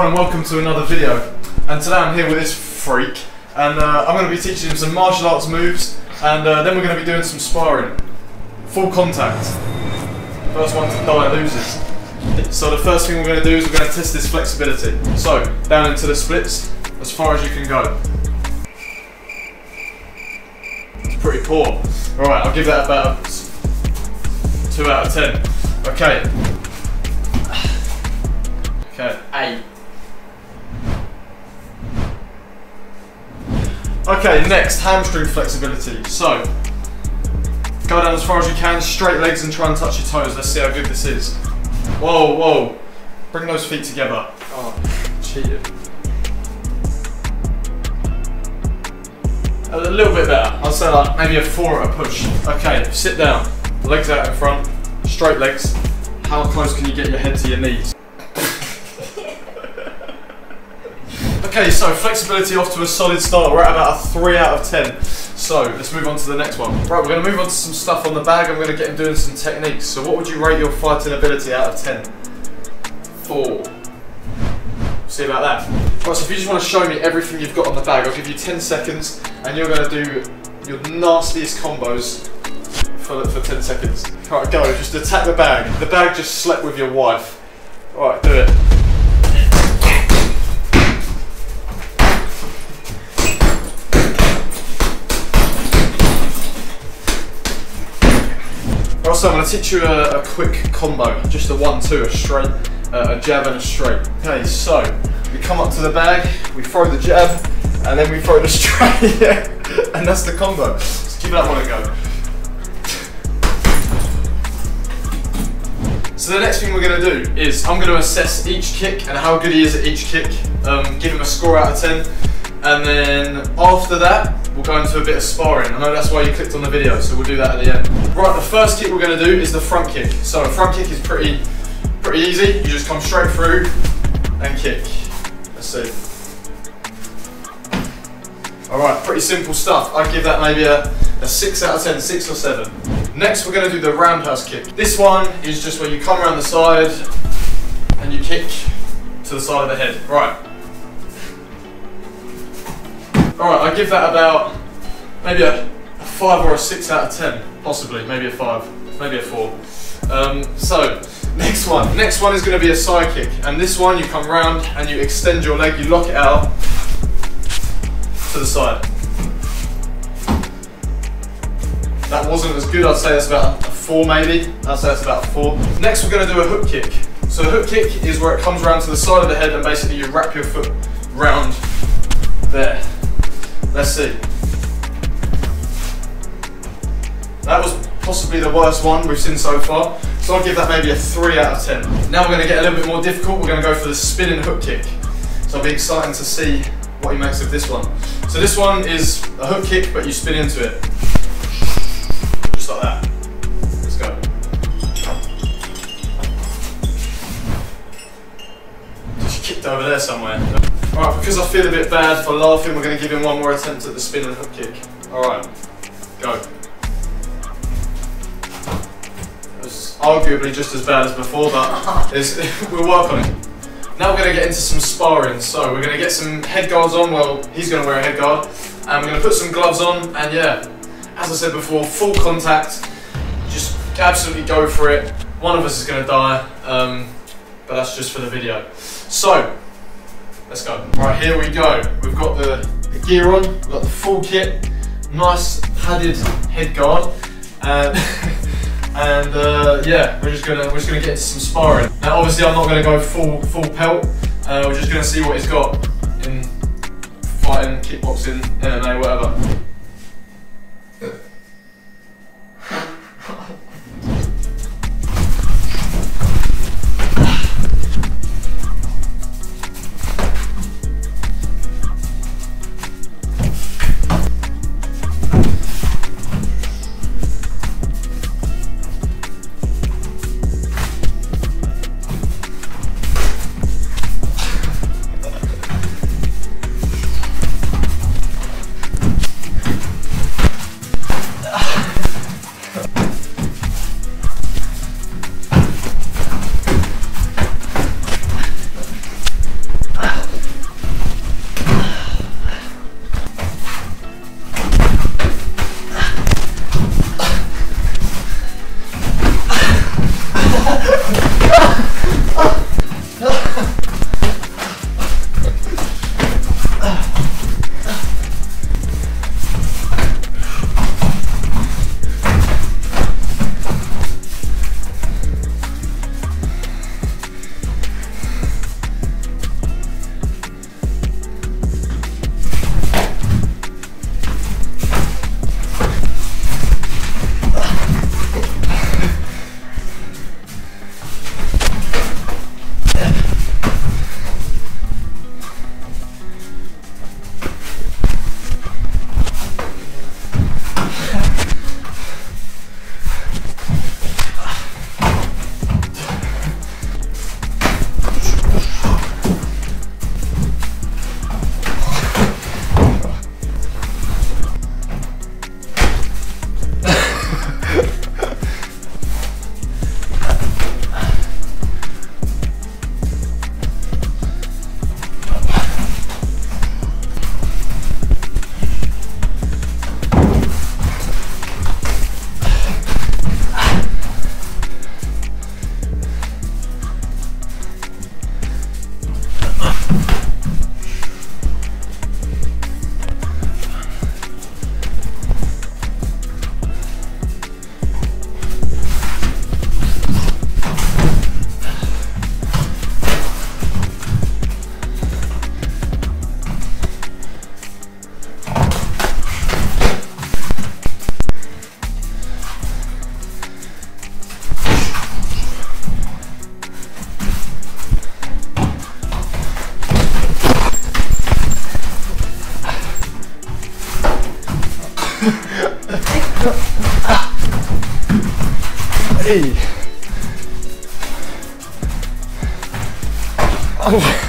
everyone and welcome to another video. And today I'm here with this freak and uh, I'm going to be teaching him some martial arts moves and uh, then we're going to be doing some sparring. Full contact. First one to die loses. So the first thing we're going to do is we're going to test his flexibility. So, down into the splits, as far as you can go. It's pretty poor. Alright, I'll give that about 2 out of 10. Okay. Okay. Eight. Okay, next, hamstring flexibility. So, go down as far as you can, straight legs and try and touch your toes. Let's see how good this is. Whoa, whoa. Bring those feet together. Oh, cheated. A little bit better. I'll say like maybe a four at a push. Okay, sit down. Legs out in front, straight legs. How close can you get your head to your knees? Okay, so flexibility off to a solid start. We're at about a three out of ten. So let's move on to the next one. Right, we're going to move on to some stuff on the bag. I'm going to get him doing some techniques. So what would you rate your fighting ability out of ten? Four. See about that. Right, so if you just want to show me everything you've got on the bag, I'll give you 10 seconds and you're going to do your nastiest combos for, for 10 seconds. Alright, go. Just attack the bag. The bag just slept with your wife. Alright, do it. Also, I'm going to teach you a, a quick combo. Just a one-two, a straight, uh, a jab and a straight. Okay, so we come up to the bag, we throw the jab, and then we throw the straight, and that's the combo. Let's give that one a go. So the next thing we're going to do is I'm going to assess each kick and how good he is at each kick, um, give him a score out of 10, and then after that we'll go into a bit of sparring. I know that's why you clicked on the video, so we'll do that at the end. Right, the first kick we're going to do is the front kick. So front kick is pretty, pretty easy. You just come straight through and kick. Let's see. Alright, pretty simple stuff. I'd give that maybe a, a 6 out of 10, 6 or 7. Next we're going to do the roundhouse kick. This one is just where you come around the side and you kick to the side of the head. Right. Alright, I'd give that about maybe a, a 5 or a 6 out of 10. Possibly, maybe a 5, maybe a 4. Um, so, next one. Next one is going to be a side kick. And this one you come round and you extend your leg, you lock it out to the side. That wasn't as good, I'd say that's about a 4 maybe. I'd say that's about a 4. Next we're going to do a hook kick. So a hook kick is where it comes around to the side of the head and basically you wrap your foot round there. Let's see. That was possibly the worst one we've seen so far. So I'll give that maybe a 3 out of 10. Now we're going to get a little bit more difficult. We're going to go for the spinning hook kick. So I'll be exciting to see what he makes of this one. So this one is a hook kick, but you spin into it. Just like that. Let's go. Just kicked over there somewhere. Alright, because I feel a bit bad for laughing, we're going to give him one more attempt at the spin and hook kick. Alright, go. It was arguably just as bad as before, but we'll work on it. Now we're going to get into some sparring. So we're going to get some head guards on. Well, he's going to wear a head guard. And we're going to put some gloves on. And yeah, as I said before, full contact. Just absolutely go for it. One of us is going to die. Um, but that's just for the video. So, let's go. Right, here we go. We've got the, the gear on. We've got the full kit. Nice padded head guard. And and uh, yeah, we're just gonna we're just gonna get some sparring. Now, obviously, I'm not gonna go full full pelt. Uh, we're just gonna see what he's got in fighting, kickboxing, MMA, whatever. Hey. Oh.